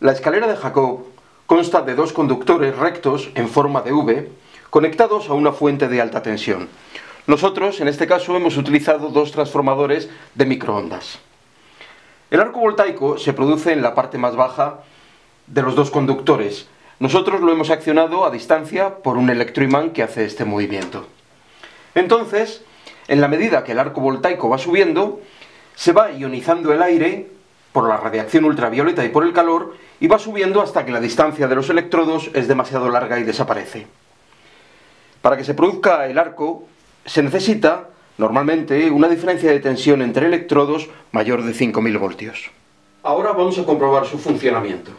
La escalera de Jacob consta de dos conductores rectos en forma de V conectados a una fuente de alta tensión. Nosotros, en este caso, hemos utilizado dos transformadores de microondas. El arco voltaico se produce en la parte más baja de los dos conductores. Nosotros lo hemos accionado a distancia por un electroimán que hace este movimiento. Entonces, en la medida que el arco voltaico va subiendo, se va ionizando el aire por la radiación ultravioleta y por el calor y va subiendo hasta que la distancia de los electrodos es demasiado larga y desaparece. Para que se produzca el arco se necesita normalmente una diferencia de tensión entre electrodos mayor de 5000 voltios. Ahora vamos a comprobar su funcionamiento.